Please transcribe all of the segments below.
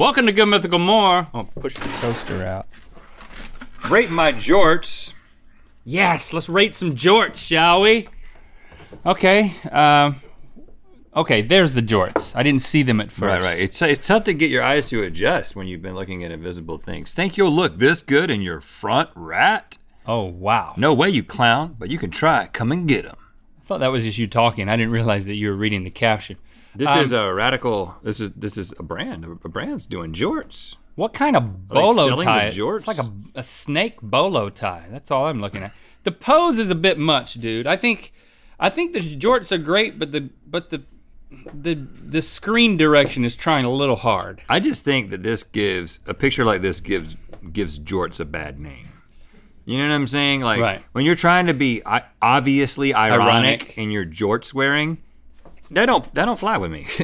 Welcome to Good Mythical More. I'll push the toaster out. Rate my jorts. Yes, let's rate some jorts, shall we? Okay. Um, okay, there's the jorts. I didn't see them at first. Right, right. It's, it's tough to get your eyes to adjust when you've been looking at invisible things. Think you'll look this good in your front rat? Oh wow. No way, you clown, but you can try. Come and get them. I thought that was just you talking. I didn't realize that you were reading the caption. This Um, is a radical. This is this is a brand. A brand's doing jorts. What kind of bolo tie? jorts? It's like a, a snake bolo tie. That's all I'm looking at. The pose is a bit much, dude. I think, I think the jorts are great, but the but the the the screen direction is trying a little hard. I just think that this gives a picture like this gives gives jorts a bad name. You know what I'm saying? Like Right. when you're trying to be obviously ironic, Ironic. in your jorts wearing, that don't that don't fly with me.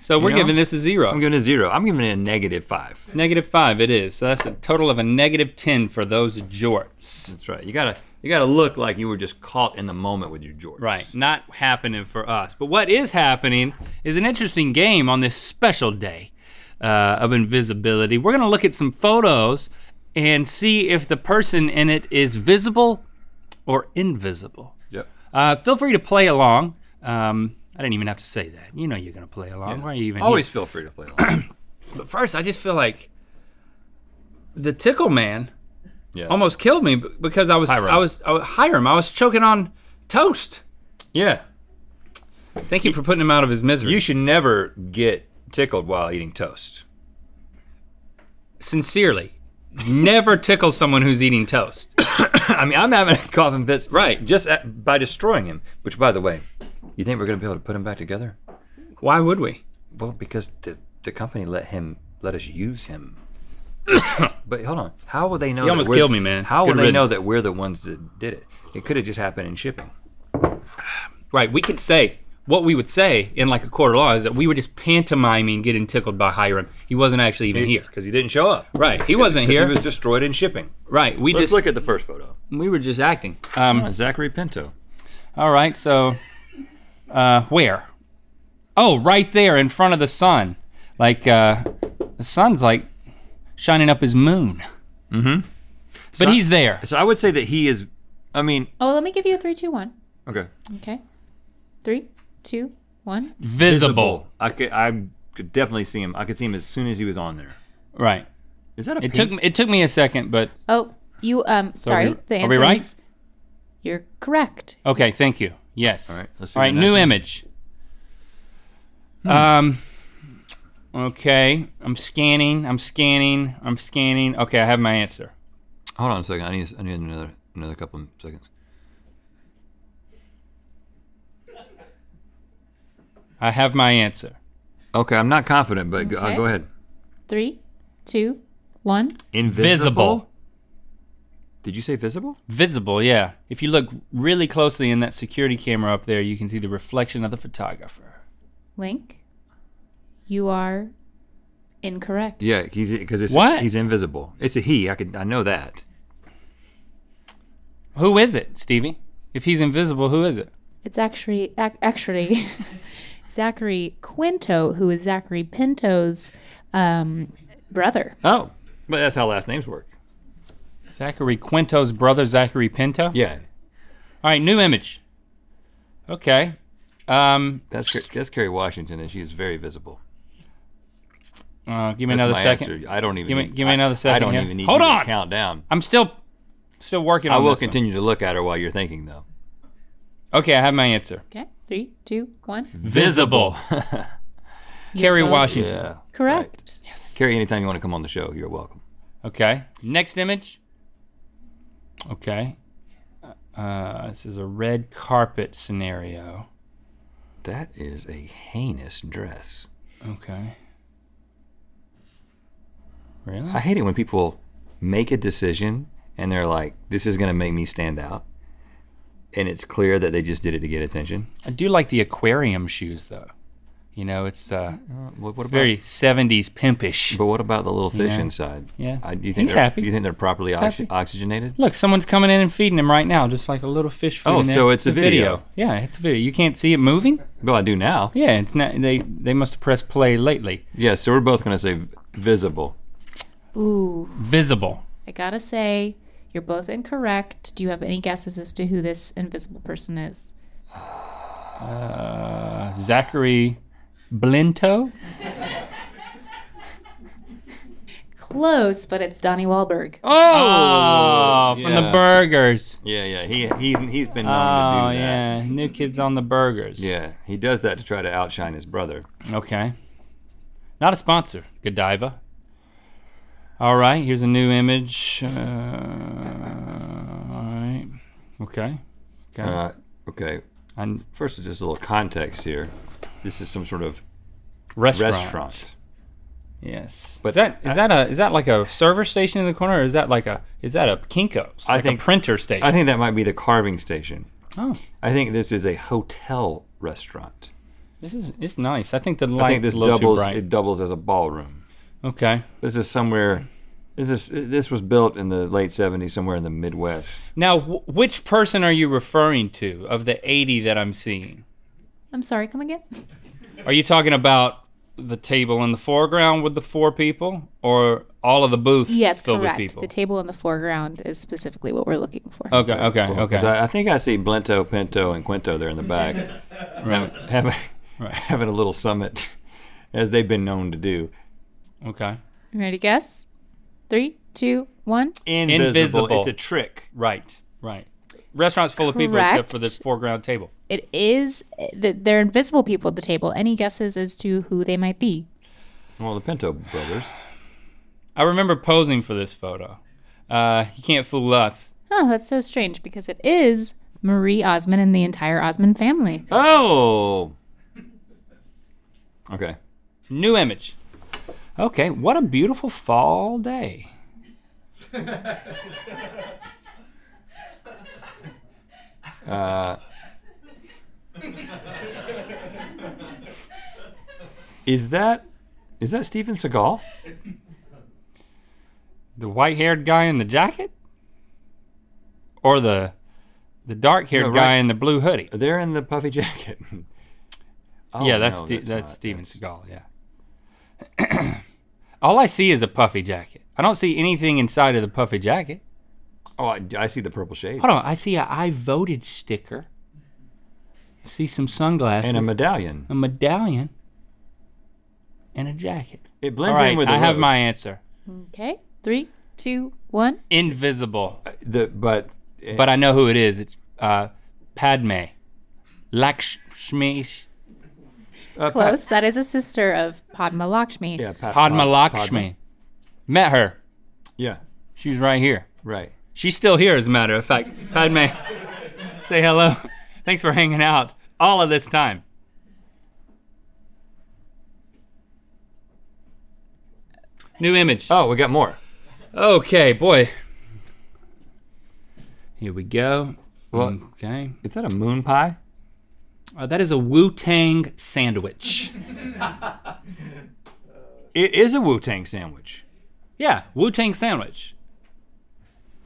So we're know? giving this a 0 I'm giving it a zero. I'm giving it a negative five. Negative five it is. So that's a total of a negative ten for those jorts. That's right. You gotta you gotta look like you were just caught in the moment with your jorts. Right, not happening for us. But what is happening is an interesting game on this special day uh, of invisibility. We're gonna look at some photos and see if the person in it is visible or invisible. Yep. Uh, feel free to play along. Um, I didn't even have to say that. You know you're gonna play along. Why are you even here? Always feel free to play along. But first, I just feel like the tickle man yeah. almost killed me because I was Hiram. I was I was Hiram. I was choking on toast. Yeah. Thank you for putting him out of his misery. You should never get tickled while eating toast. Sincerely, never tickle someone who's eating toast. I mean, I'm having a coughing fits Right. just at, by destroying him. Which, by the way, you think we're gonna be able to put him back together? Why would we? Well, because the the company let him let us use him. but hold on, how will they know? You almost killed me, man. How Good will they know that we're the ones that did it? It could have just happened in shipping. Right, we could say what we would say in like a court of law is that we were just pantomiming getting tickled by Hiram. He wasn't actually even here. because he didn't show up. Right, he wasn't here. He was destroyed in shipping. right, we Let's just look at the first photo. we were just acting. Um, Zachary Pinto. all right, so uh, where? Oh, right there in front of the sun. Like uh, the sun's like shining up his moon. Mm-hmm. But So- he's there. So I would say that he is. I mean, Oh, let me give you a three, two, one. okay. Okay. Three, two, one. Visible. I could. I could definitely see him. I could see him as soon as he was on there. Right. Is that a It pink? took it took me a second, but Oh, you um sorry, we- the are we right? is you're correct. Okay, thank you. Yes. All right, let's see All right, new one. image. Um. Okay, I'm scanning. I'm scanning. I'm scanning. Okay, I have my answer. Hold on a second. I need. I need another another couple of seconds. I have my answer. Okay, I'm not confident, but go, uh, go ahead. Three, two, one. Visible. Did you say visible? Visible, yeah. If you look really closely in that security camera up there, you can see the reflection of the photographer. Link. You are incorrect. Yeah, he's because it's What? he's invisible. It's a he. I could. I know that. Who is it, Stevie? If he's invisible, who is it? It's actually ac- actually Zachary Quinto, who is Zachary Pinto's um, brother. Oh, but that's how last names work. Zachary Quinto's brother, Zachary Pinto. Yeah, All right, new image. Okay. Um, that's Car- that's Kerry Washington, and she's very visible. uh, give me That's another second. answer. I don't even. Give me- need- give me I- another I second don't here. even need Hold you to on! count down. I'm still, still working on I will this one. continue to look at her while you're thinking, though. Okay, I have my answer. Okay. Three, two, one. Visible. Kerry Washington. Yeah. Correct. Kerry, anytime you want to come on the show, you're welcome. Okay. Next image. Okay. Uh, this is a red carpet scenario. That is a heinous dress. Okay. Really? I hate it when people make a decision and they're like, "This is going to make me stand out," and it's clear that they just did it to get attention. I do like the aquarium shoes though. You know, it's uh, Uh, what, what it's very 70s pimpish. But what about the little fish Yeah. inside? Yeah. I, do you think He's they're- happy. You think they're properly oxy- happy. oxygenated? Look, someone's coming in and feeding him right now, just like a little fish food. Oh, in there. so it's a video. Yeah, it's a video. You can't see it moving. Well, I do now. Yeah, it's not. They they must have pressed play lately. Yeah, so we're both going to say Visible. Ooh, Visible. I gotta say, you're both incorrect. Do you have any guesses as to who this invisible person is? Uh, Zachary Blinto. Close, but it's Donnie Wahlberg. Oh, from the burgers. Yeah, yeah. He he's he's been known Oh to do that. yeah, new kids on the burgers. Yeah, he does that to try to outshine his brother. Okay. Not a sponsor, Godiva. All right, here's a new image. Uh, all right. Okay. Okay. Uh, okay, and first just a little context here. This is some sort of restaurant. restaurant. Yes. But is that is I- that a is that like a server station in the corner, or is that like a is that a Kinko's? I think- a printer station. I think that might be the carving station. oh, I think this is a hotel restaurant. this is it's nice. I think the light. I think this doubles it doubles as a ballroom. okay. This is somewhere. This is this was built in the late '70s, somewhere in the Midwest. Now, wh- which person are you referring to of the 80 that I'm seeing? I'm sorry, come again? Are you talking about the table in the foreground with the four people, or all of the booths Yes, filled correct. with people? The table in the foreground is specifically what we're looking for. okay, okay, Cool, 'cause okay. I, I think I see Blento, Pinto, and Quinto there in the back, right, having Right. having a little summit, as they've been known to do. okay. You ready to guess? Three, two, one. Invisible. Invisible. It's a trick. Right, right. Restaurants full of people except for this foreground table. It is, th- they're invisible people at the table. Any guesses as to who they might be? Well, the Pinto brothers. I remember posing for this photo. Uh, you can't fool us. Oh, that's so strange because it is Marie Osmond and the entire Osmond family. Oh. Okay. New image. Okay, what a beautiful fall day. Uh, is that is that Steven Seagal? The white-haired guy in the jacket, or the the dark-haired No, guy in the blue hoodie. They're in the puffy jacket. Oh, yeah, that's no, Ste- that's, not. Steven That's- Seagal. Yeah. All I see is a puffy jacket. I don't see anything inside of the puffy jacket. Oh, I, I see the purple shades. Hold on, I see a I voted sticker. I see some sunglasses, And a medallion. a medallion, and a jacket. It blends right, in with the I have road. my answer. Okay, three, two, one. Invisible, the but but I know who it is. It's uh, Padme, Lakshmi, uh, Pat- Close. That is a sister of Padma Lakshmi. yeah, Pat- Padma Pad- Lakshmi. Met her. Yeah, She's right here. right. She's still here, as a matter of fact. Padme, say hello. Thanks for hanging out all of this time. New image. Oh, we got more. Okay, boy. Here we go. Well- okay. Is that a moon pie? Uh, that is a Wu Tang sandwich. It is a Wu Tang sandwich. Yeah, Wu Tang sandwich.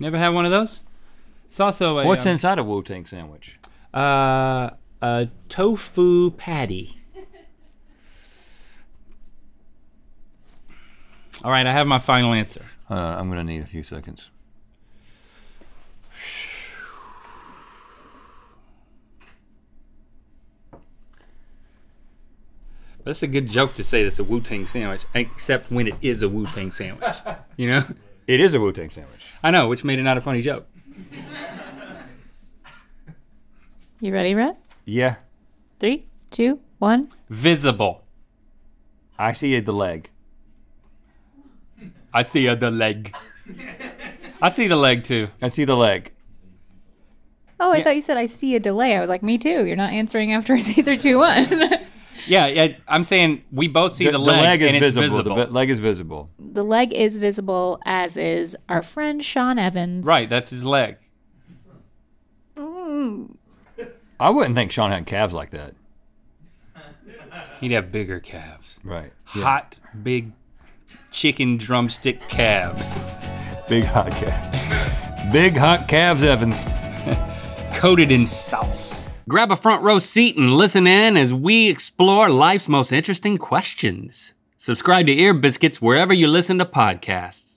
Never had one of those? It's also a What's um, inside a Wu Tang sandwich? uh, a tofu patty. All right, I have my final answer. Uh, I'm gonna need a few seconds. That's a good joke to say that's a Wu Tang sandwich, except when it is a Wu Tang sandwich. You know? It is a Wu Tang sandwich. I know, which made it not a funny joke. You ready, Rhett? Yeah, Three, two, one. Visible. I see the leg. I see uh, the leg. I see the leg too. I see the leg. Oh, I Yeah. thought you said I see a delay. I was like, me too. You're not answering after I say three, two, one. Yeah, yeah. I'm saying we both see the, leg, is and it's visible. visible. The ve- leg is visible. the leg is visible, as is our friend Sean Evans. right, that's his leg. I wouldn't think Sean had calves like that. He'd have bigger calves. Right. Hot, big chicken drumstick calves. Big hot calves. Big hot calves, Evans. coated in sauce. Grab a front row seat and listen in as we explore life's most interesting questions. Subscribe to Ear Biscuits wherever you listen to podcasts.